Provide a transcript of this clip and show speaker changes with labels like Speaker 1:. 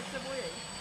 Speaker 1: reakcebuję.